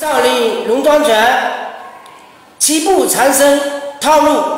少林龙庄拳，七步缠身套路。